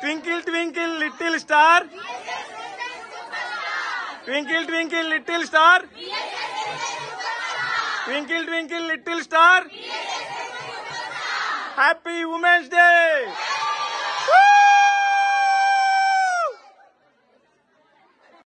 Twinkle, twinkle, little star. Twinkle, twinkle, little star. Twinkle, twinkle, little star. Happy Women's Day.